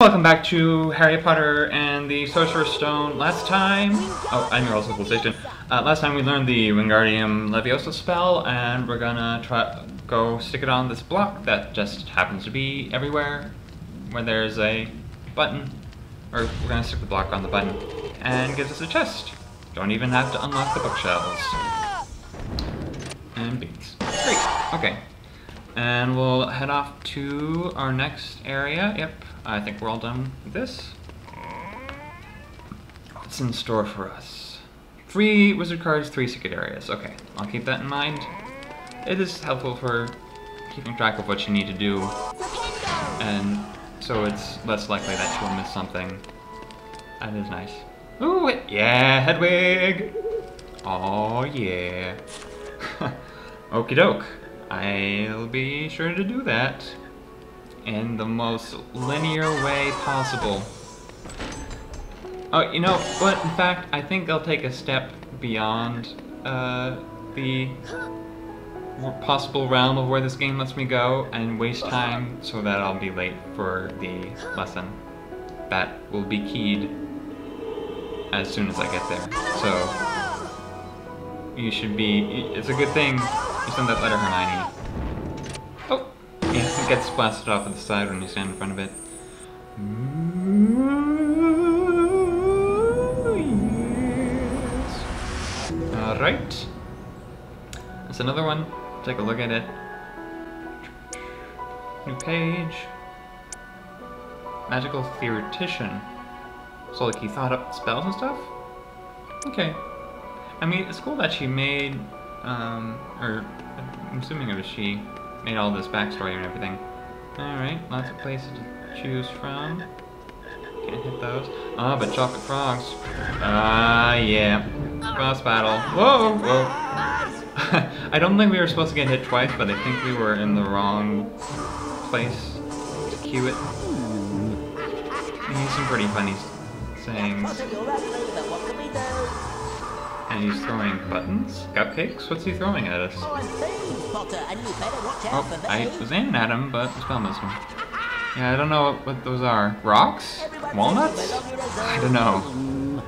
Welcome back to Harry Potter and the Sorcerer's Stone. Last time, oh, I'm your also Civilization. Uh, last time we learned the Wingardium Leviosa spell, and we're gonna try go stick it on this block that just happens to be everywhere where there's a button. Or we're gonna stick the block on the button, and gives us a chest. Don't even have to unlock the bookshelves. And beans. Great. Okay. And we'll head off to our next area. Yep, I think we're all done with this. What's in store for us? Three wizard cards, three secret areas. Okay, I'll keep that in mind. It is helpful for keeping track of what you need to do. And so it's less likely that you'll miss something. That is nice. Ooh, yeah, Hedwig! Oh, yeah. Okie doke. I'll be sure to do that in the most linear way possible. Oh, you know what? In fact, I think I'll take a step beyond uh, the possible realm of where this game lets me go and waste time so that I'll be late for the lesson. That will be keyed as soon as I get there. So, you should be, it's a good thing you send that letter, Hermione. Oh! Yeah, it gets blasted off at the side when you stand in front of it. Alright. That's another one. Take a look at it. New page. Magical Theoretician. So like he thought up spells and stuff? Okay. I mean, it's cool that she made, um, or I'm assuming it was she, made all this backstory and everything. Alright, lots of places to choose from. Can't hit those. Ah, but chocolate frogs. Ah, uh, yeah. Boss battle. Whoa, whoa. I don't think we were supposed to get hit twice, but I think we were in the wrong place to cue it. He's some pretty funny sayings. And he's throwing buttons? Cupcakes? What's he throwing at us? Oh, I was aiming at him, but the spell missed him. Yeah, I don't know what, what those are. Rocks? Walnuts? I don't know.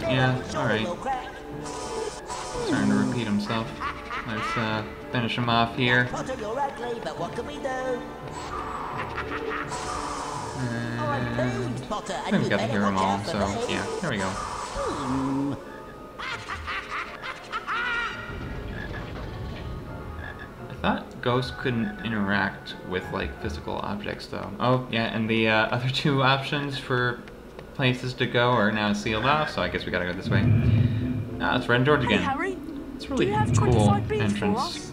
yeah, alright. Starting to repeat himself. Let's uh, finish him off here. And I think we got to hear them all, so yeah, here we go. I thought ghosts couldn't interact with like physical objects though. Oh yeah, and the uh, other two options for places to go are now sealed off, so I guess we gotta go this way. Ah, it's Fred and George again. Hey, Harry, it's really cool entrance.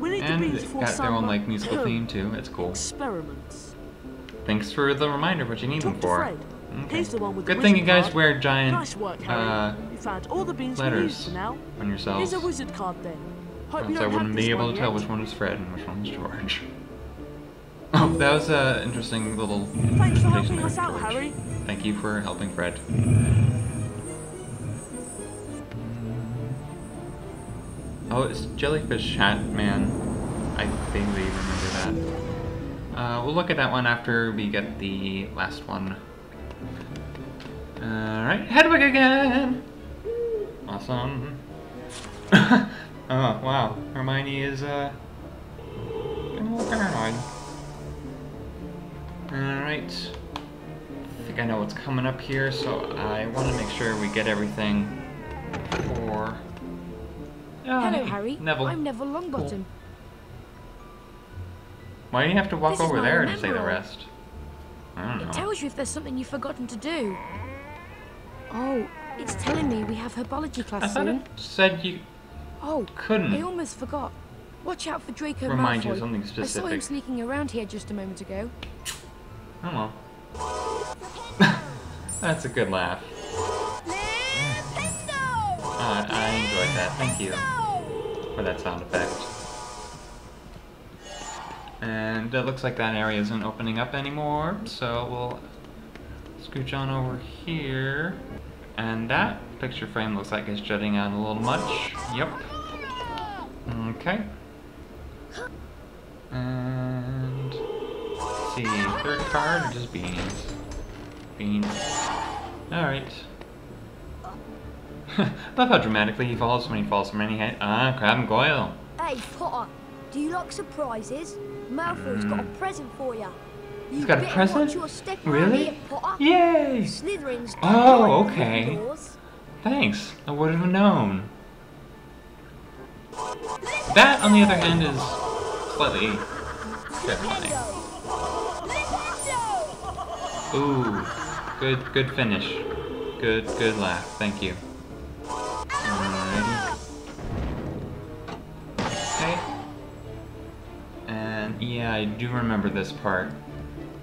And it got their own like musical theme too. It's cool. Experiments. Thanks for the reminder of what you need them for. Okay. He's the one with Good thing you guys card. wear giant Nice work, uh, you found all the beans letters now. on yourselves. Here's a wizard card then. Hope you I wouldn't be able to tell which one was Fred and which one was George. Oh, that was an interesting little Thanks for helping us out, George. Harry. Thank you for helping Fred. Oh, it's Jellyfish Hat Man. I vaguely remember that. Uh, we'll look at that one after we get the last one. Alright, Hedwig again! Awesome. oh, wow. Hermione is, uh, getting a little paranoid. Alright. I think I know what's coming up here, so I want to make sure we get everything for... Oh, Hello, Harry. Neville. I'm Neville Longbottom. Why do you have to walk This over my there to say the rest? I don't know. It tells you if there's something you've forgotten to do. Oh, it's telling me we have herbology class I class thought soon. it said you Oh, couldn't. I almost forgot. Watch out for Draco Remind Malfoy. you of something specific. I saw him sneaking around here just a moment ago. Oh well. That's a good laugh. Uh, I enjoyed that. Thank you for that sound effect. And it looks like that area isn't opening up anymore, so we'll scooch on over here. And that picture frame looks like it's jutting out a little much. Yep. Okay. And see, third card just beans? Beans. Alright. Love how dramatically he falls when he falls from any height. Ah, Crabbe and Goyle. Hey, Potter, do you like surprises? Malfoy's got a present for you. He's got a present? Watch your step Really? Here, Potter. Yay! Slytherin's Oh, okay. Thanks. I would have known. That, on the other hand, is slightly terrifying. Ooh, good, good finish. Good, good laugh. Thank you. I do remember this part.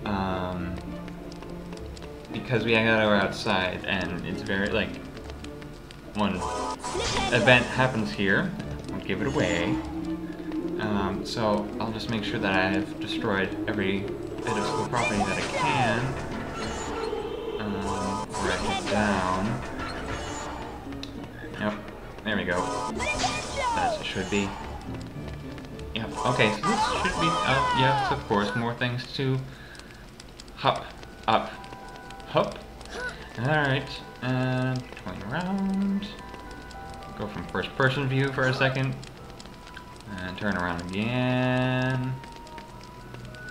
Um, because we gotta go outside, and it's very like one event happens here. I'll give it away. Um, so I'll just make sure that I've destroyed every bit of school property that I can. Um, before I head down. Yep, there we go. As it should be. Yep, okay, so this should be, oh, yes, of course, more things to hop, up, hop. Alright, uh, and going around. Go from first person view for a second. And turn around again.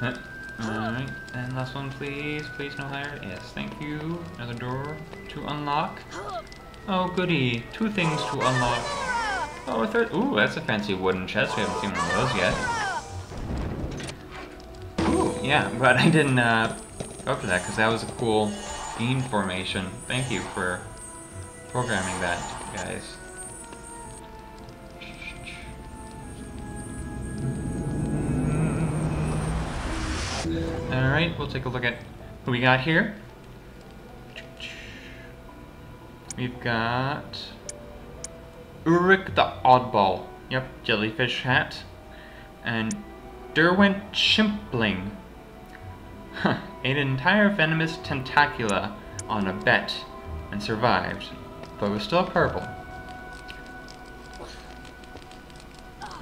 Alright, and last one please. Please no higher. Yes, thank you. Another door to unlock. Oh goody, two things to unlock. Oh, a third. Ooh, that's a fancy wooden chest. We haven't seen one of those yet. Ooh, yeah, but I didn't uh, go for that because that was a cool beam formation. Thank you for programming that, guys. Alright, we'll take a look at who we got here. We've got Ulrich the Oddball. Yep, jellyfish hat. And Derwent Shimpling. Ate an entire venomous tentacula on a bet and survived, but was still purple.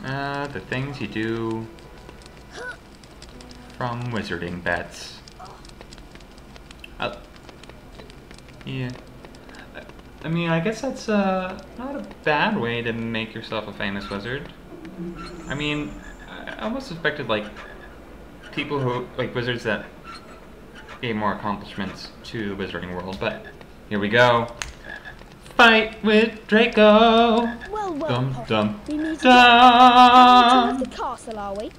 Uh, the things you do from wizarding bets. Uh, yeah. I mean, I guess that's uh, not a bad way to make yourself a famous wizard. I mean, I almost suspected like people who like wizards that gave more accomplishments to the wizarding world, but here we go. Fight with Draco. Well, well, Dum dum we need to dum. get the castle, are we?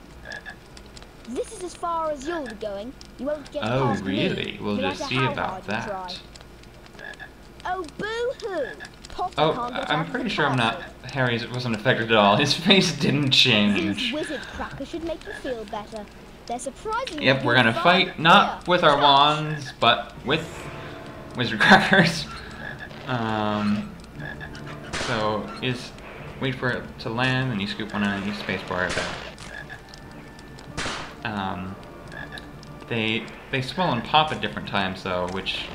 This is as far as you'll be going. You won't get Oh, past me, really? We'll no just see about that. Oh, boo-hoo! Oh, I'm pretty sure I'm not. Harry's wasn't affected at all. His face didn't change. wizard crackers should make you feel better. They're surprisingly Yep, we're gonna fight not with our wands, but with wizard crackers. Um, so is wait for it to land, and you scoop one on each spacebar. That um, they they swell and pop at different times though, which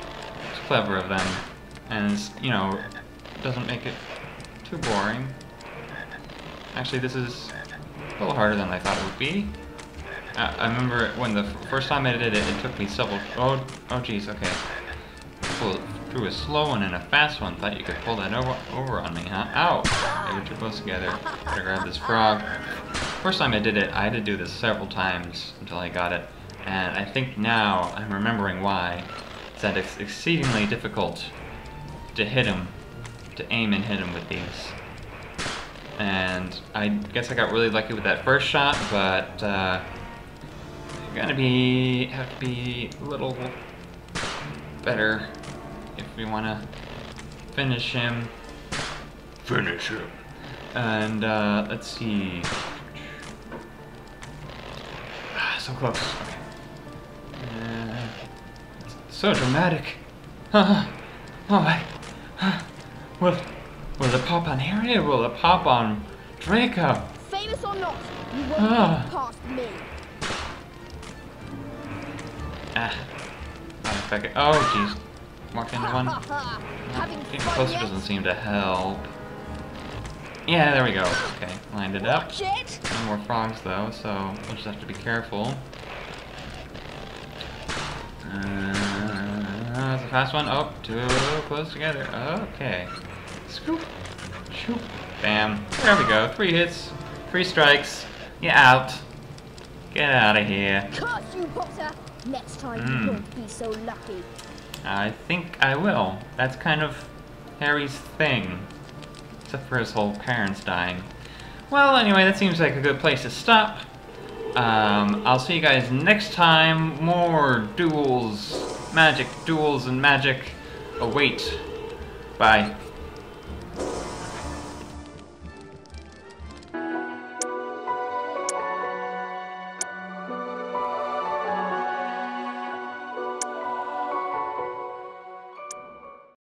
is clever of them, and you know doesn't make it too boring. Actually, this is a little harder than I thought it would be. Uh, I remember when the first time I did it, it took me several. Oh, oh, geez. Okay. Pull through a slow one and a fast one. Thought you could pull that over, over on me, huh? Ow! They were too close together. Gotta grab this frog. First time I did it, I had to do this several times until I got it, and I think now I'm remembering why. It's that it's exceedingly difficult to hit him, to aim and hit him with these and I guess I got really lucky with that first shot, but uh, gonna be have to be a little better if we want to finish him. Finish him. And uh, let's see. Ah, so close. Uh, so dramatic. oh, I, will, will it pop on Harry or will it pop on Draco? Famous or not, you won't Ah. past me. Ah. Oh, jeez. Walk into one. Getting closer doesn't seem to help. Yeah, there we go. Okay, lined it up. No more frogs though, so we'll just have to be careful. Uh, fast one. Oh, too close together. Okay. Scoop. Shoop. Bam. There we go. Three hits. Three strikes. You're out. Get out of here. Curse you, Potter! Next time Mm. you won't be so lucky. I think I will. That's kind of Harry's thing. Except for his whole parents dying. Well, anyway, that seems like a good place to stop. Um, I'll see you guys next time. More duels, magic, duels, and magic await. Bye.